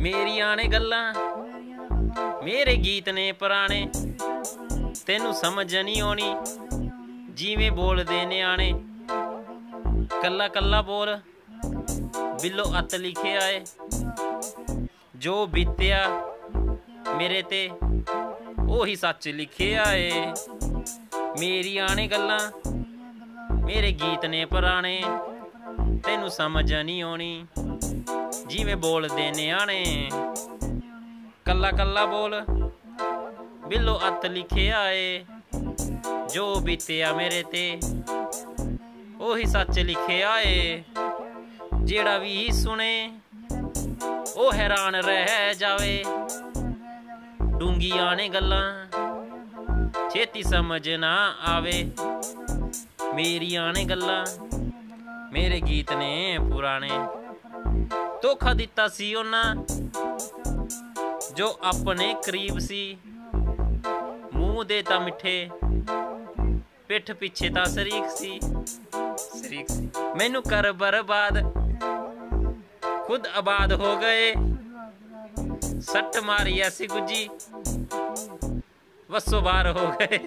ਮੇਰੀਆਂ ਨੇ ਗੱਲਾਂ, ਮੇਰੇ ਗੀਤ ਨੇ ਪੁਰਾਣੇ, ਤੈਨੂੰ ਸਮਝ ਨਹੀਂ ਆਉਣੀ, ਜਿਵੇਂ ਬੋਲਦੇ ਨਿਆਣੇ। ਕੱਲਾ ਕੱਲਾ ਬੋਲ, ਬਿੱਲੋ ਅੱਤ ਲਿਖਿਆ ਏ ਜੋ ਬੀਤਿਆ ਮੇਰੇ ਤੇ, ਉਹੀ ਸੱਚ ਲਿਖਿਆ ਏ ਮੇਰੀਆਂ ਨੇ ਗੱਲਾਂ, ਮੇਰੇ ਗੀਤ ਨੇ ਪੁਰਾਣੇ, ਤੈਨੂੰ ਸਮਝ ਨਹੀਂ ਆਉਣੀ। ਜਿਵੇਂ ਬੋਲਦੇ ਨਿਆਣੇ। ਕੱਲਾ ਕੱਲਾ ਬੋਲ। ਬਿੱਲੋ ਅੱਤ ਲਿਖਿਆ ਏ ਜੋ ਬੀਤਿਆ ਮੇਰੇ ਤੇ, ਉਹੀ ਸੱਚ ਲਿਖਿਆ ਏ ਜਿਹੜਾ ਵੀ ਸੁਣੇ, ਉਹ ਹੈਰਾਨ ਰਹਿ ਜਾਵੇ। ਡੂੰਗੀਆਂ ਨੇ ਗੱਲਾਂ, ਛੇਤੀ ਸਮਝ ਨਾ ਆਵੇ। ਮੇਰੀਆਂ ਨੇ ਗੱਲਾਂ, ਮੇਰੇ ਗੀਤ ਨੇ ਪੁਰਾਣੇ। ਧੋਖਾ ਦਿੱਤਾ ਸੀ ਉਹਨਾਂ ਜੋ ਆਪਣੇ ਕਰੀਬ ਸੀ। ਮੂੰਹ ਦੇ ਤਾਂ ਮਿੱਠੇ, ਪਿੱਠ ਪਿੱਛੇ ਤਾਂ ਸ਼ਰੀਕ ਸੀ। ਸ਼ਰੀਕ ਸੀ। ਮੈਨੂੰ ਕਰ ਬਰਬਾਦ, ਖੁਦ ਆਬਾਦ ਹੋ ਗਏ। ਸੱਟ ਮਾਰੀ ਐਸੀ ਗੁੱਜੀ ਵਸੋ ਬਾਹਰ ਹੋ ਗਏ।